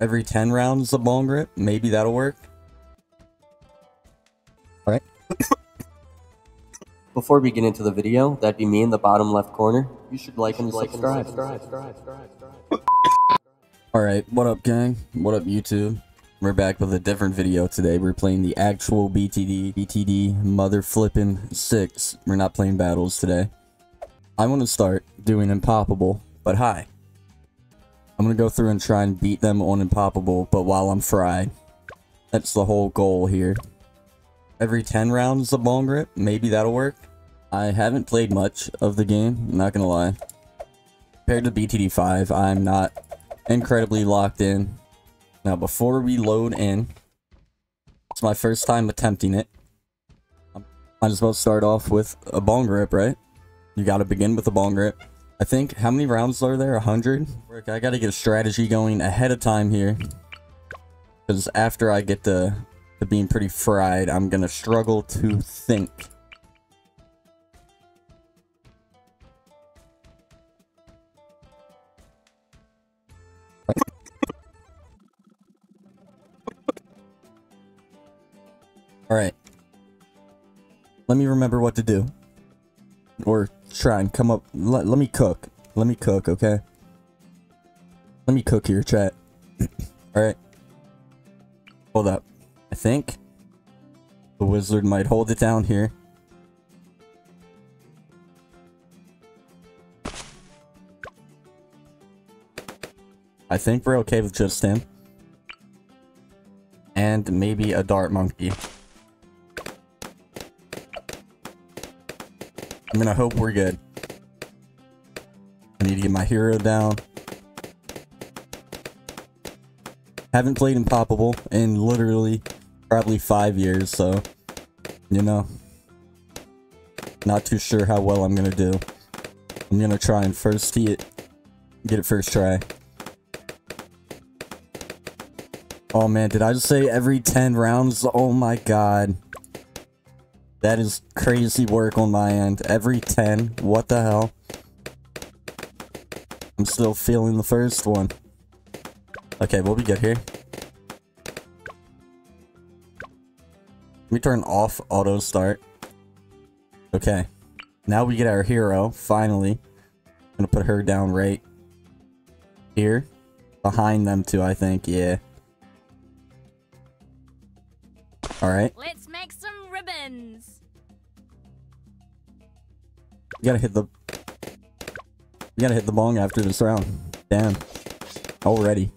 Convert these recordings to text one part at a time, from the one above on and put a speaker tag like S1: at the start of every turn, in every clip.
S1: every 10 rounds of bong grip. Maybe that'll work. Alright.
S2: Before we get into the video, that'd be me in the bottom left corner. You should like and like subscribe.
S1: Alright, what up gang? What up YouTube? We're back with a different video today. We're playing the actual BTD, BTD mother flippin' 6. We're not playing battles today. I want to start doing Impoppable, but hi. I'm to go through and try and beat them on Impoppable, but while I'm fried. That's the whole goal here. Every 10 rounds of bong rip, maybe that'll work. I haven't played much of the game, not gonna lie. Compared to BTD 5, I'm not incredibly locked in. Now, before we load in, it's my first time attempting it. I'm just about to start off with a bong rip, right? You gotta begin with a bong rip. I think, how many rounds are there? A hundred? I gotta get a strategy going ahead of time here. Because after I get to, to being pretty fried, I'm gonna struggle to think. Alright. Let me remember what to do. Or try and come up. Let, let me cook. Let me cook, okay? Let me cook here, chat. Alright. Hold up. I think the wizard might hold it down here. I think we're okay with just him. And maybe a dart monkey. I'm gonna hope we're good. I need to get my hero down. Haven't played Impoppable in literally probably five years, so, you know. Not too sure how well I'm gonna do. I'm gonna try and first tee it. Get it first try. Oh man, did I just say every 10 rounds? Oh my god. That is crazy work on my end. Every 10. What the hell? I'm still feeling the first one. Okay, we'll here. Let me turn off auto start. Okay. Now we get our hero, finally. I'm gonna put her down right here. Behind them too, I think, yeah. Alright.
S3: Let's make some ribbons.
S1: You gotta hit the... You gotta hit the bong after this round. Damn. Already.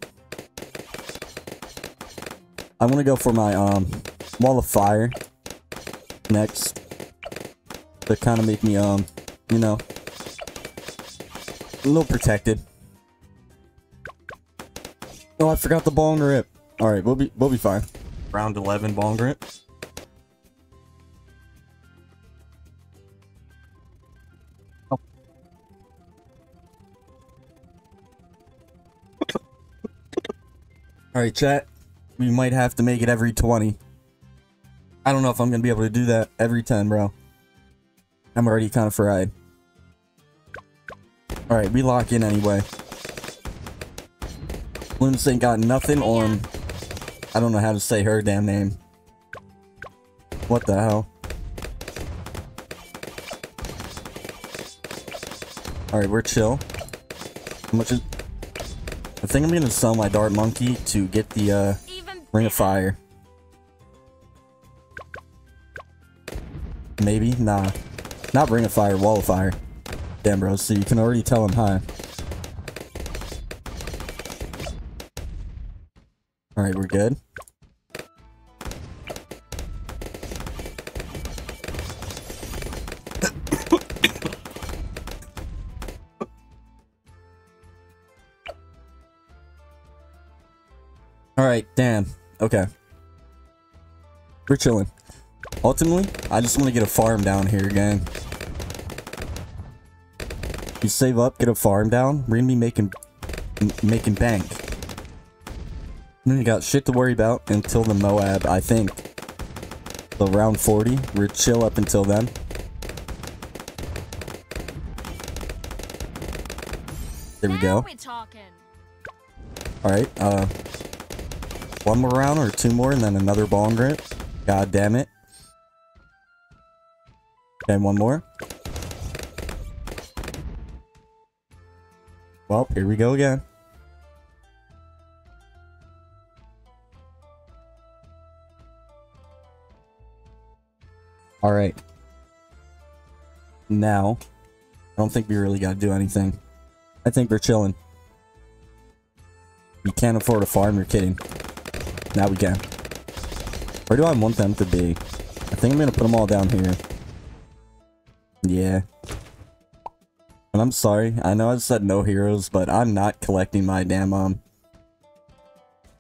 S1: I want to go for my um wall of fire next to kind of make me um you know a little protected. Oh, I forgot the bong rip. All right, we'll be we'll be fine. Round eleven bong rip. All right, chat. We might have to make it every 20. I don't know if I'm going to be able to do that every 10, bro. I'm already kind of fried. Alright, we lock in anyway. Lunacy got nothing on... I don't know how to say her damn name. What the hell? Alright, we're chill. How much is... I think I'm gonna sell my dart monkey to get the, uh... Ring of Fire. Maybe? Nah. Not Ring of Fire, Wall of Fire. Damn, bro. So you can already tell him hi. Alright, we're good. Alright, damn. Okay. We're chilling. Ultimately, I just want to get a farm down here again. You save up, get a farm down, we're gonna be making making bank. then you got shit to worry about until the Moab, I think. The round 40, we're chill up until then. There we go. Alright, uh, one more round or two more and then another bong rip. God damn it. Okay, one more. Well, here we go again. Alright. Now, I don't think we really gotta do anything. I think we're chilling. You can't afford a farm, you're kidding. Now we can. Where do I want them to be? I think I'm gonna put them all down here. Yeah. And I'm sorry, I know I said no heroes, but I'm not collecting my damn, um...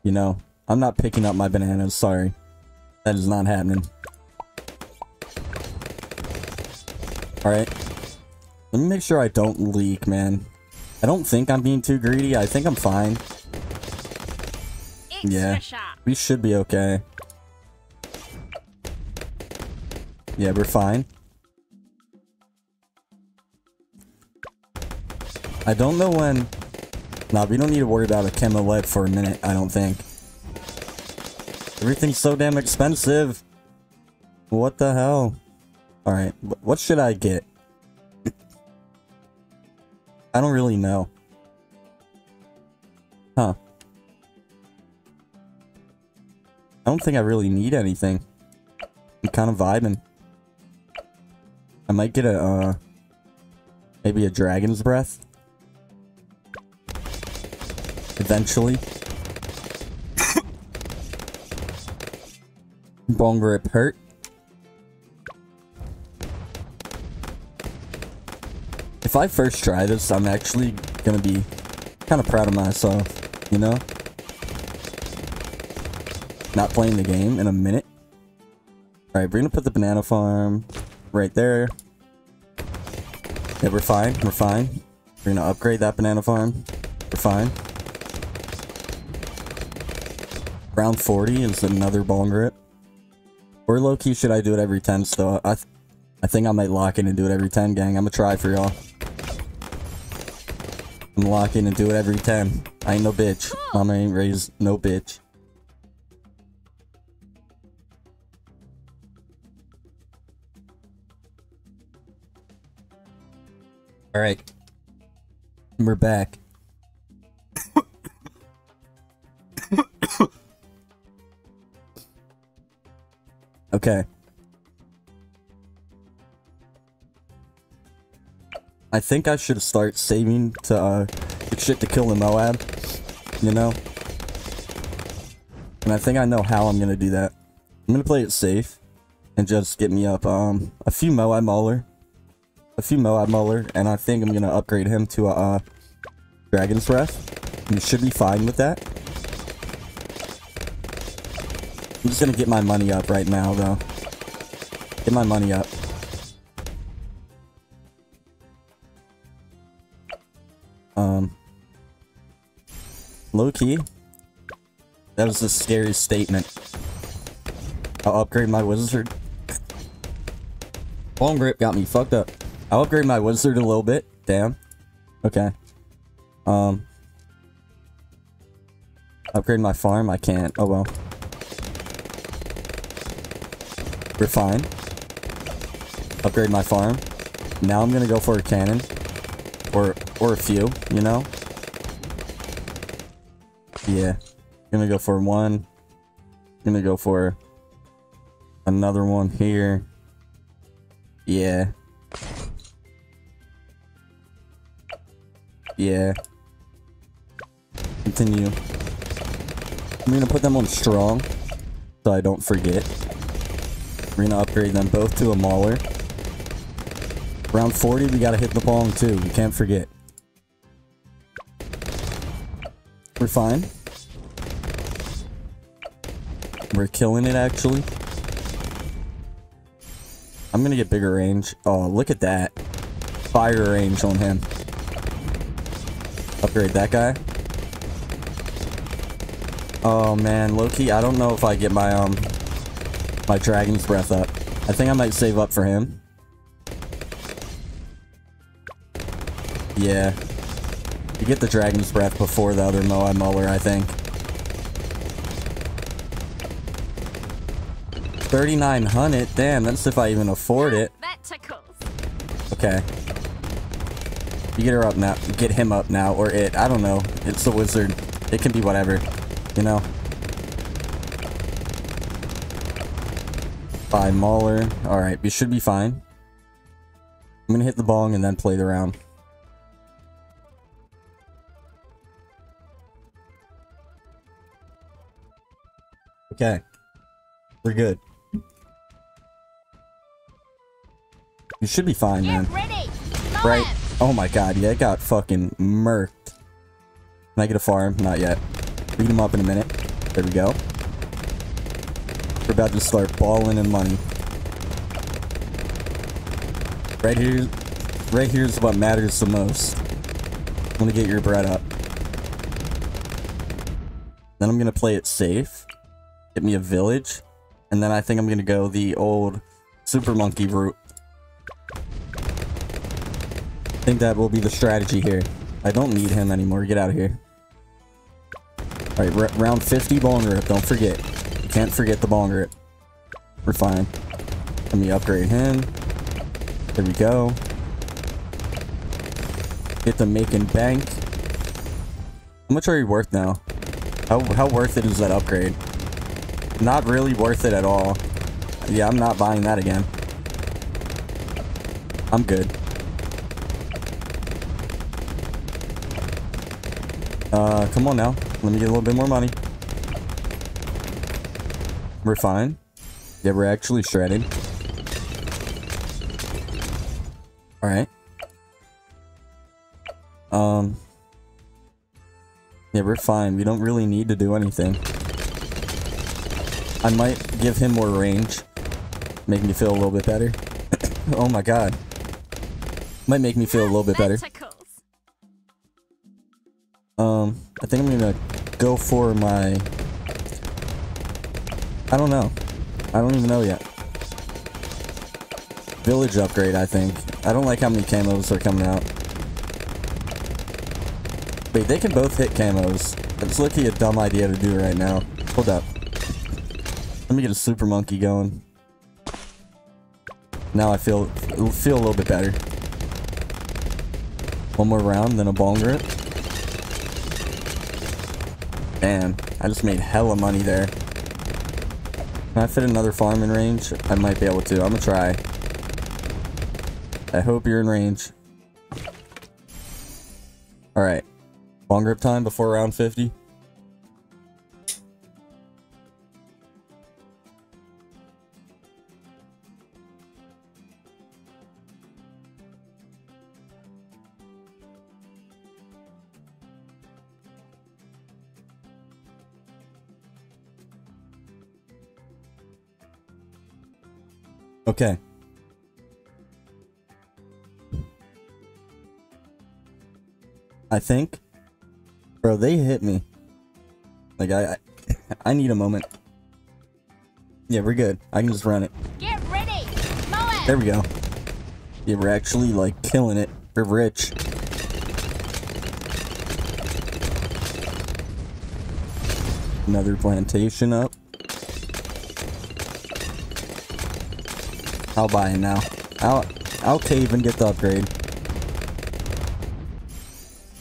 S1: You know, I'm not picking up my bananas, sorry. That is not happening. Alright. Let me make sure I don't leak, man. I don't think I'm being too greedy. I think I'm fine. Yeah. We should be okay. Yeah, we're fine. I don't know when... Nah, we don't need to worry about a camo lead for a minute, I don't think. Everything's so damn expensive. What the hell? Alright, what should I get? I don't really know. Huh. I don't think I really need anything. I'm kind of vibing. I might get a, uh... Maybe a dragon's breath. Eventually. Bong rip hurt. If I first try this, I'm actually gonna be kind of proud of myself, you know? Not playing the game in a minute. Alright, we're gonna put the banana farm right there. Yeah, we're fine, we're fine. We're gonna upgrade that banana farm. We're fine. Round 40 is another bong rip. Or low-key should I do it every 10 So I, th I think I might lock in and do it every 10, gang. I'm gonna try for y'all. I'm lock in and do it every 10. I ain't no bitch. Mama ain't raised no bitch. Alright. We're back. okay. I think I should start saving to uh shit to kill the Moab. You know? And I think I know how I'm gonna do that. I'm gonna play it safe and just get me up um a few Moab Mauler. A few Moab Mauler, and I think I'm gonna upgrade him to a uh, Dragon's Breath. You should be fine with that. I'm just gonna get my money up right now though. Get my money up. Um, low key. That was the scariest statement. I'll upgrade my wizard. Long grip got me fucked up. I'll upgrade my wizard a little bit. Damn. Okay. Um. Upgrade my farm. I can't. Oh well. We're fine. Upgrade my farm. Now I'm gonna go for a cannon. Or or a few, you know? Yeah. Gonna go for one. Gonna go for another one here. Yeah. Yeah. Continue. I'm gonna put them on strong so I don't forget. We're gonna upgrade them both to a mauler. Round 40, we gotta hit the bong too. We can't forget. We're fine. We're killing it, actually. I'm gonna get bigger range. Oh, look at that. Fire range on him. Upgrade that guy. Oh man, low-key, I don't know if I get my um my dragon's breath up. I think I might save up for him. Yeah. You get the dragon's breath before the other Moab Mauler, I think. 3900 Damn, that's if I even afford it. Okay. You get her up now. Get him up now, or it. I don't know. It's a wizard. It can be whatever. You know? By Mauler. Alright, we should be fine. I'm gonna hit the bong and then play the round. Okay. We're good. You should be fine, man. Right. Oh my god, yeah, it got fucking murked. Can I get a farm? Not yet. Beat him up in a minute. There we go. We're about to start balling in money. Right here, right here is what matters the most. I'm gonna get your bread up. Then I'm gonna play it safe. Get me a village. And then I think I'm gonna go the old super monkey route. I think that will be the strategy here. I don't need him anymore. Get out of here. Alright, round 50 bong rip. Don't forget. You can't forget the rip. We're fine. Let me upgrade him. There we go. Get the making bank. How much are you worth now? How, how worth it is that upgrade? Not really worth it at all. Yeah, I'm not buying that again. I'm good. Uh, come on now. Let me get a little bit more money. We're fine. Yeah, we're actually shredded. Alright. Um. Yeah, we're fine. We don't really need to do anything. I might give him more range. Make me feel a little bit better. oh my god. Might make me feel a little bit better. Um, I think I'm gonna go for my... I don't know. I don't even know yet. Village upgrade, I think. I don't like how many camos are coming out. Wait, they can both hit camos. It's looking a dumb idea to do right now. Hold up. Let me get a super monkey going. Now I feel feel a little bit better. One more round, then a bong rip. Damn, I just made hella money there. Can I fit another farm in range? I might be able to. I'm gonna try. I hope you're in range. Alright. Long grip time before round 50. Okay. I think. Bro, they hit me. Like, I, I, I need a moment. Yeah, we're good. I can just run it.
S3: Get ready.
S1: There we go. Yeah, we're actually, like, killing it. We're rich. Another plantation up. I'll buy it now. I'll, I'll cave and get the upgrade.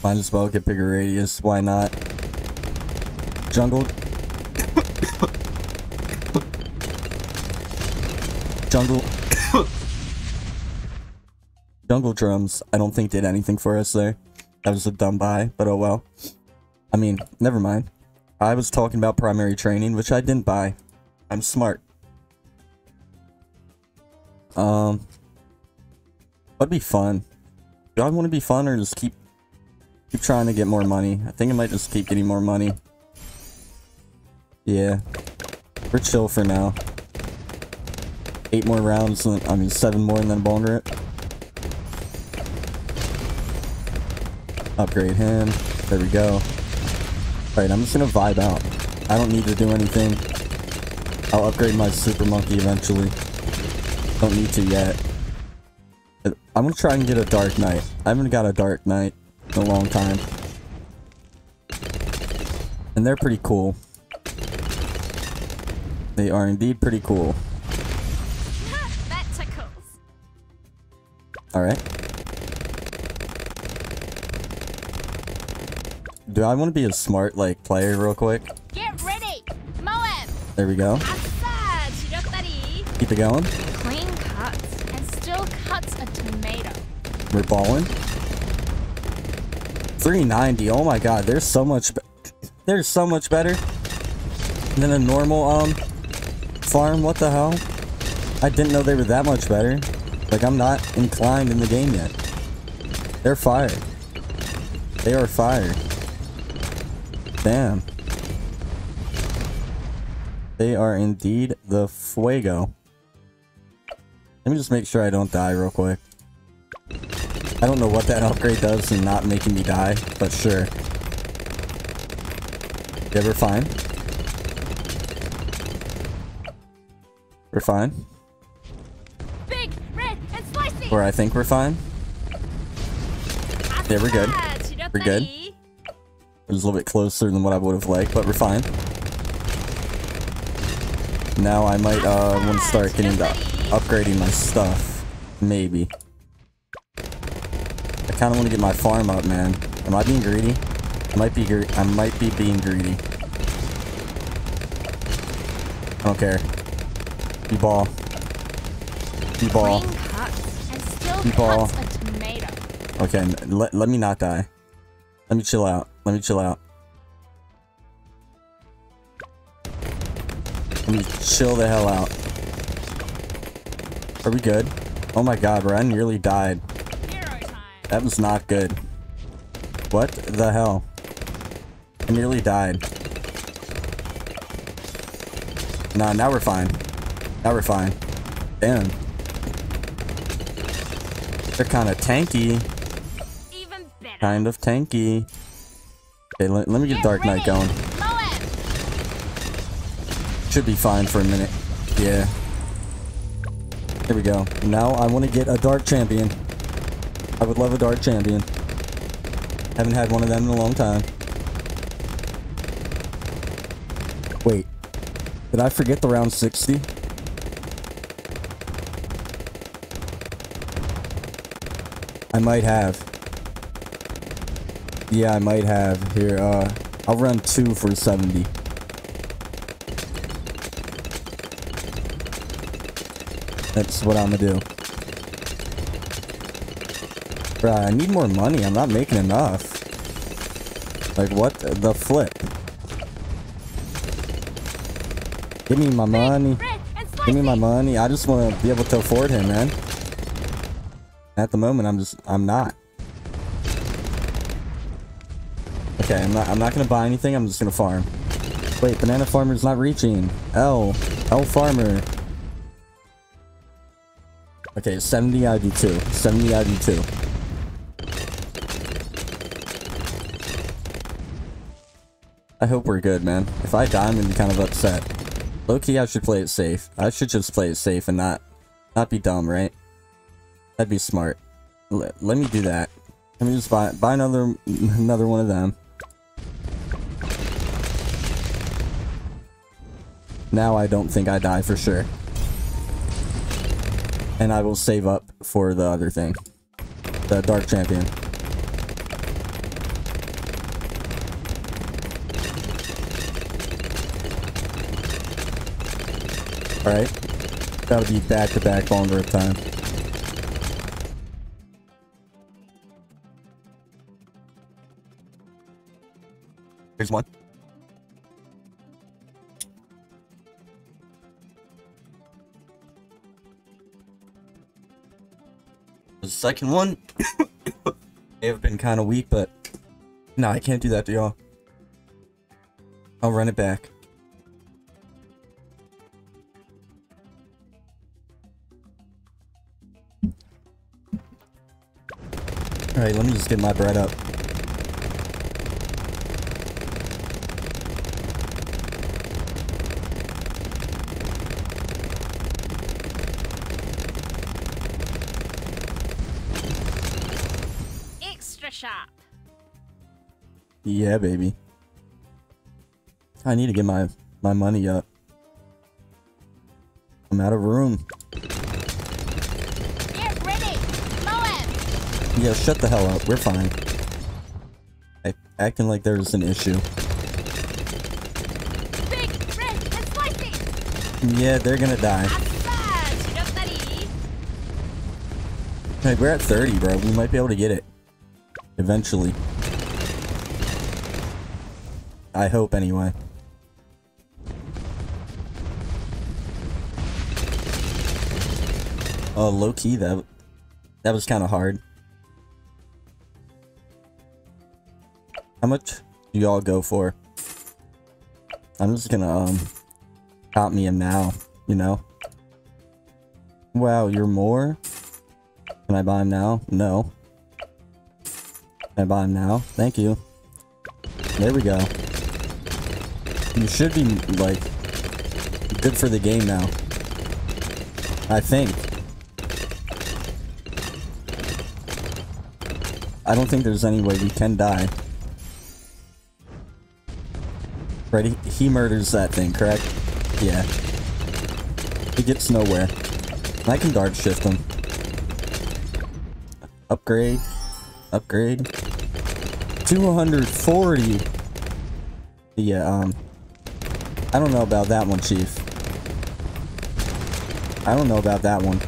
S1: Might as well get bigger radius. Why not? Jungle. Jungle. Jungle drums, I don't think did anything for us there. That was a dumb buy, but oh well. I mean, never mind. I was talking about primary training, which I didn't buy. I'm smart. Um, what'd be fun? Do I want to be fun or just keep keep trying to get more money? I think I might just keep getting more money. Yeah, we're chill for now. Eight more rounds, I mean seven more, and then bone rip. Upgrade him. There we go. Alright, I'm just gonna vibe out. I don't need to do anything. I'll upgrade my super monkey eventually. Don't need to yet. I'm gonna try and get a Dark Knight. I haven't got a Dark Knight in a long time. And they're pretty cool. They are indeed pretty cool. Alright. Do I want to be a smart, like, player real quick?
S3: Get ready! Moab!
S1: There we go. Keep it going
S3: cuts a tomato.
S1: We're balling. 390. Oh my god, there's so much there's so much better than a normal um farm. What the hell? I didn't know they were that much better. Like I'm not inclined in the game yet. They're fire. They are fire. Damn. They are indeed the fuego. Let me just make sure I don't die real quick. I don't know what that upgrade does in not making me die, but sure. Yeah, we're fine. We're fine.
S3: Big, red, and spicy!
S1: Or I think we're fine. Yeah, we're good. We're good. It was a little bit closer than what I would have liked, but we're fine. Now I might uh, want to start getting to upgrading my stuff. Maybe. I kind of want to get my farm up, man. Am I being greedy? I might be gre I might be being greedy. I don't care. You ball. You ball.
S3: Clean cuts and still
S1: Keep all-
S3: cuts a tomato.
S1: Okay, let, let me not die. Let me chill out. Let me chill out. Let me chill the hell out. Are we good? Oh my god, bro, I nearly died. That was not good. What the hell? I nearly died. Nah, now we're fine. Now we're fine. Damn. They're kind of tanky. Kind of tanky. Okay, let, let me get Dark Knight going. Should be fine for a minute. Yeah. Here we go. Now I want to get a Dark Champion. I would love a Dark Champion. Haven't had one of them in a long time. Wait. Did I forget the round 60? I might have. Yeah, I might have. Here, uh, I'll run two for 70. That's what I'm gonna do. Bruh, I need more money. I'm not making enough. Like, what the flip? Give me my money.
S3: Red and spicy!
S1: Give me my money. I just want to be able to afford him, man. At the moment, I'm just, I'm not. Okay, I'm not, I'm not gonna buy anything. I'm just gonna farm. Wait, banana farmer's not reaching. L, L farmer. Okay, 70 I do two. 70 I do two. I hope we're good, man. If I die, I'm gonna be kind of upset. Low key, I should play it safe. I should just play it safe and not, not be dumb, right? That'd be smart. Let, let me do that. Let me just buy buy another another one of them. Now I don't think I die for sure. And I will save up for the other thing. The Dark Champion. Alright. That'll be back-to-back longer of time. Here's one. The second one may have been kind of weak, but no, I can't do that to y'all. I'll run it back. Alright, let me just get my bread up. Yeah, baby. I need to get my my money up. I'm out of room.
S3: Get ready! Moab!
S1: Yeah, shut the hell up. We're fine. I, acting like there's an issue.
S3: Big, red, and spicy.
S1: Yeah, they're gonna die. Hey, we're at 30, bro. We might be able to get it. Eventually. I hope, anyway. Oh, low key, that that was kind of hard. How much do y'all go for? I'm just gonna um count me in now, you know. Wow, you're more. Can I buy him now? No. Can I buy him now? Thank you. There we go. You should be like good for the game now. I think. I don't think there's any way we can die. Right, he, he murders that thing, correct? Yeah. He gets nowhere. I can guard shift him. Upgrade. Upgrade. 240! Yeah, um... I don't know about that one, Chief. I don't know about that one.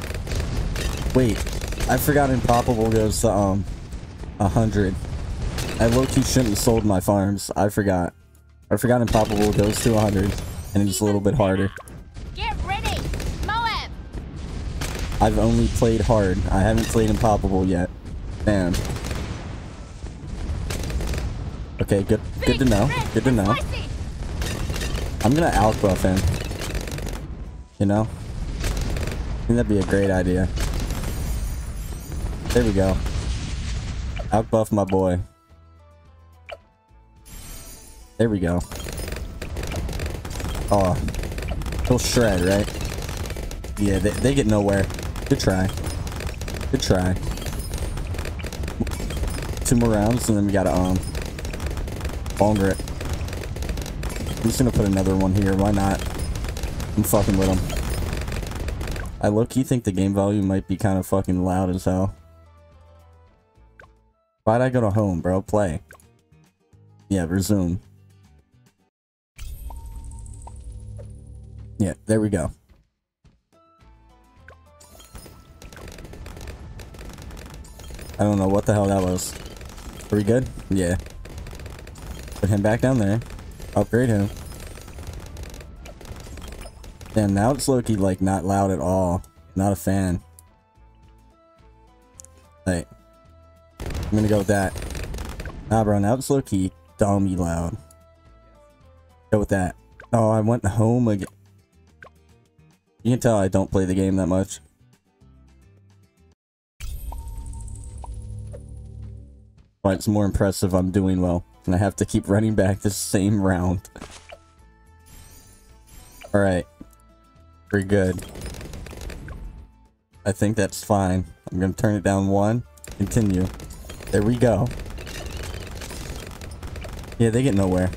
S1: Wait, I forgot Impoppable goes to, um... 100. I low-key shouldn't have sold my farms. I forgot. I forgot Impoppable goes to 100, and it's a little bit harder.
S3: Get ready. Moab.
S1: I've only played hard. I haven't played Impoppable yet. Damn. Okay, good good to know. Good to know. I'm gonna out buff him. You know? I think that'd be a great idea. There we go. Out buff my boy. There we go. Oh. He'll shred, right? Yeah, they, they get nowhere. Good try. Good try. Two more rounds and then we gotta, um... Longer it. I'm just gonna put another one here. Why not? I'm fucking with him. I low-key think the game volume might be kind of fucking loud as hell. Why'd I go to home, bro? Play. Yeah, resume. Yeah, there we go. I don't know what the hell that was. Are we good? Yeah. Put him back down there. Upgrade him. Damn, now it's low-key like not loud at all. Not a fan. Hey. I'm gonna go with that. Nah bro, now it's low-key dummy loud. Go with that. Oh, I went home again. You can tell I don't play the game that much. But it's more impressive I'm doing well. And I have to keep running back the same round. Alright. Pretty good. I think that's fine. I'm gonna turn it down one. Continue. There we go. Yeah, they get nowhere.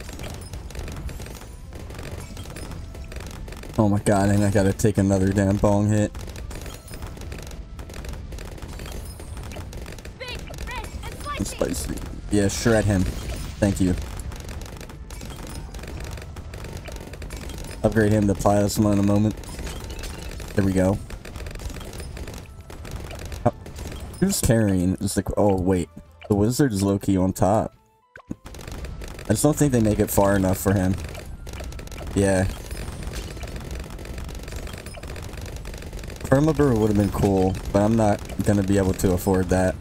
S1: Oh my god, and I gotta take another damn bong hit.
S3: Big, red, and spicy.
S1: Yeah, shred him. Thank you. Upgrade him to plasma in a moment. There we go. Who's carrying? Is the oh wait, the wizard is low key on top. I just don't think they make it far enough for him. Yeah. Perma Brew would have been cool, but I'm not gonna be able to afford that.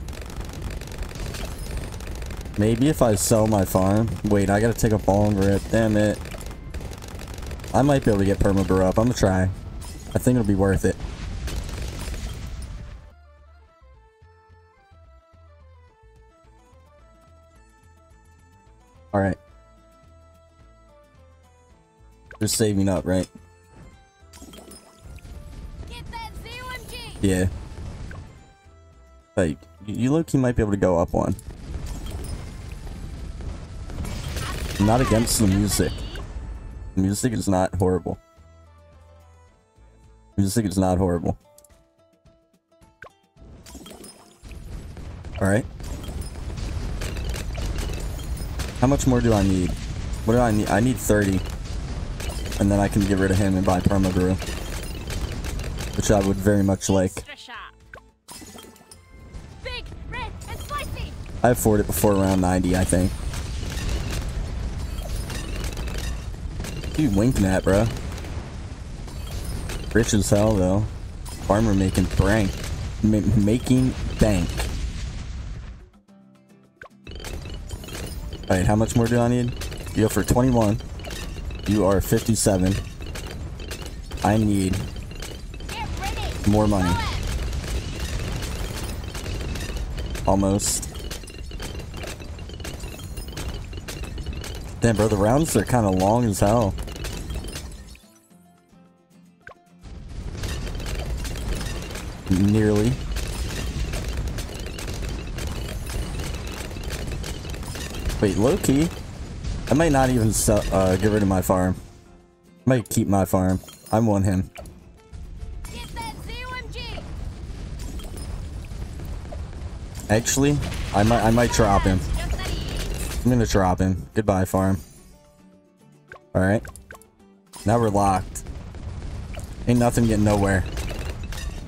S1: Maybe if I sell my farm. Wait, I gotta take a bong rip. Damn it. I might be able to get Perma Brew up. I'm gonna try. I think it'll be worth it. Alright. Just saving up, right?
S3: Get that ZOMG.
S1: Yeah. Like, you look, you might be able to go up one. I'm not against the music. The music is not horrible. The music is not horrible. Alright. How much more do I need? What do I need? I need 30. And then I can get rid of him and buy Perma Brew. Which I would very much like.
S3: Big, red,
S1: I afford it before round 90, I think. You winking at, bro? Rich as hell, though. Farmer making. Ma making bank. Alright, how much more do I need? You go for 21. You are 57. I need more money. Almost. Damn, bro, the rounds are kind of long as hell. Nearly. Wait, low-key? I might not even sell, uh, get rid of my farm. I might keep my farm. I want him.
S3: Get that ZOMG.
S1: Actually, I might I might drop him.
S3: Just that easy.
S1: I'm gonna drop him. Goodbye, farm. Alright. Now we're locked. Ain't nothing getting nowhere.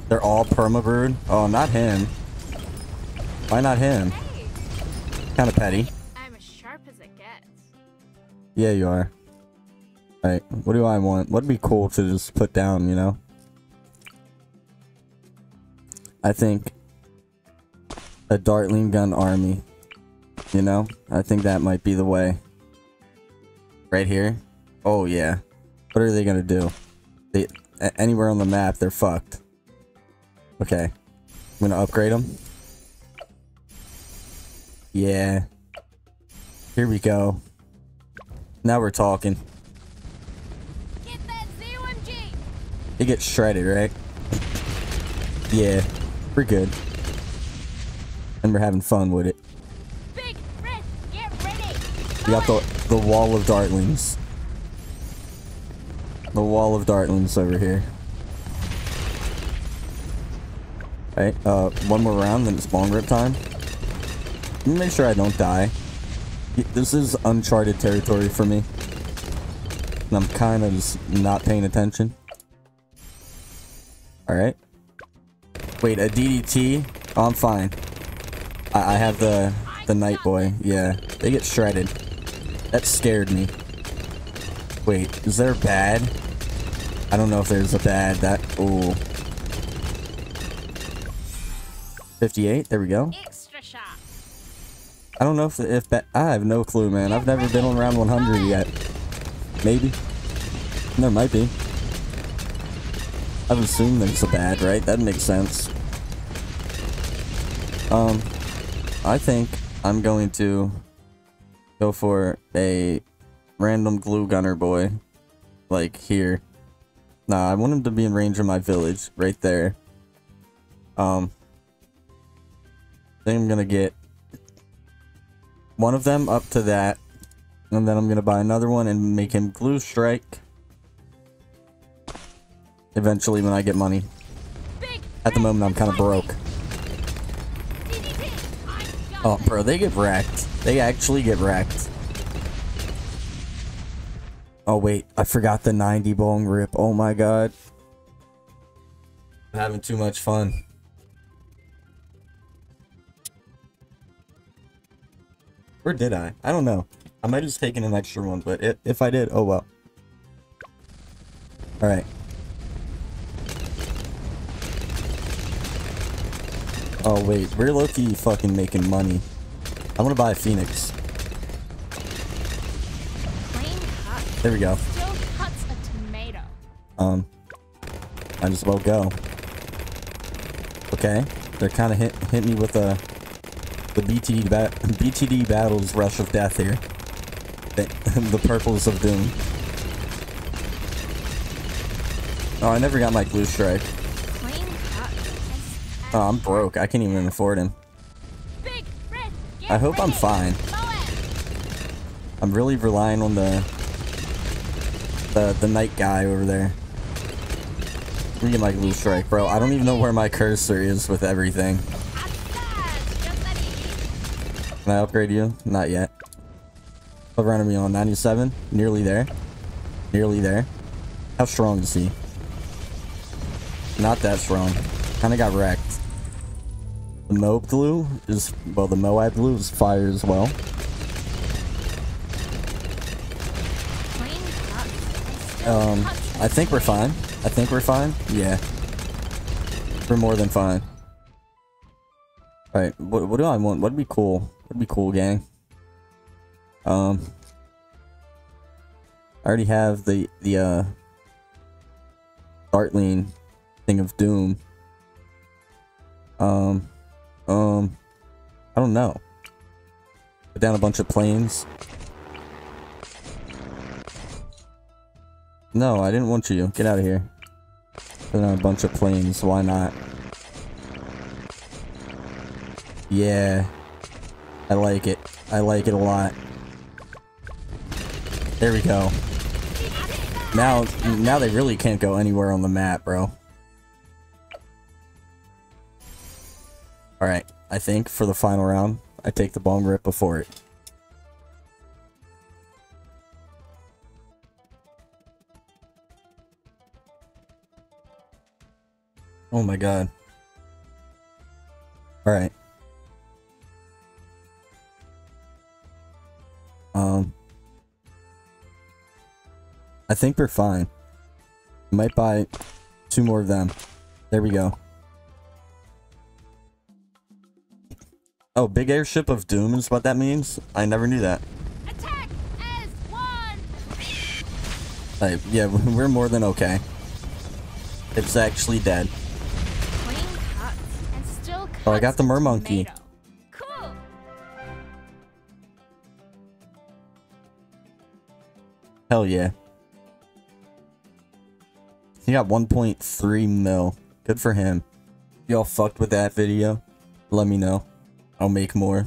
S1: They're all perma-brewed. Oh, not him. Why not him? Kinda petty.
S3: I'm as sharp as it gets.
S1: Yeah, you are. Alright, what do I want? What'd be cool to just put down, you know? I think a Dartling gun army. You know? I think that might be the way. Right here? Oh, yeah. What are they gonna do? They, anywhere on the map, they're fucked. Okay. I'm gonna upgrade them. Yeah. Here we go. Now we're talking.
S3: Get.
S1: It gets shredded, right? Yeah, we're good. And we're having fun with it.
S3: Big, red, get ready.
S1: We got the the wall of dartlings. The wall of dartlings over here. Right, uh, one more round, then it's bong rip time. Let me make sure I don't die. This is uncharted territory for me. And I'm kind of just not paying attention. Alright. Wait, a DDT? Oh, I'm fine. I, I have the the night boy. Yeah, they get shredded. That scared me. Wait, is there a bad? I don't know if there's a bad. That ooh. 58. There we go.
S3: Extra sharp.
S1: I don't know if if ba- I have no clue, man. I've never been on round 100 yet. Maybe. There might be. I've assumed there's a bad, right? That makes sense. Um, I think I'm going to go for a random glue gunner boy, like here. Nah, I want him to be in range of my village, right there. Um, think I'm gonna get one of them up to that, and then I'm gonna buy another one and make him glue strike. Eventually, when I get money. At the moment, I'm kind of broke. Oh, bro, they get wrecked. They actually get wrecked. Oh, wait. I forgot the 90 bong rip. Oh, my God. I'm having too much fun. Or did I? I don't know. I might have just taken an extra one, but i if I did, oh well. Alright. Oh, wait. We're low-key fucking making money. I want to buy a Phoenix. There we go.
S3: Still cuts a tomato.
S1: Um, might as well go. Okay, they're kind of hit hit me with a the BTD BTD battles rush of death here. The, the purples of doom. Oh, I never got my glue strike. Oh, I'm broke. I can't even afford him. I hope I'm fine. I'm really relying on the the the night guy over there. Let me get my glue strike, bro. I don't even know where my cursor is with everything.
S3: Hot flash. Just that easy.
S1: Can I upgrade you? Not yet. Are we on? 97? Nearly there. Nearly there. How strong is he? Not that strong. Kind of got wrecked. The Moab glue is, well, the Moab glue is fire as well. Um, I think we're fine. I think we're fine. Yeah. We're more than fine. Alright, what, what do I want? What'd be cool? What'd be cool, gang? Um, I already have the, the, uh, Dartling thing of Doom. Um, um, I don't know. Put down a bunch of planes. No, I didn't want you. Get out of here. Put on a bunch of planes. Why not? Yeah. I like it. I like it a lot. There we go. Now, now they really can't go anywhere on the map, bro. Alright, I think for the final round, I take the bong rip before it. Oh my god. Alright. I think we're fine. Might buy two more of them. There we go. Oh, big airship of doom is what that means? I never knew that.
S3: Attack as one.
S1: Like, yeah, we're more than okay. It's actually dead.
S3: Clean cuts and still cuts
S1: Oh, I got the mermonkey.
S3: tomato.
S1: Hell yeah. He got 1.3 mil. Good for him. Y'all fucked with that video? Let me know. I'll make more.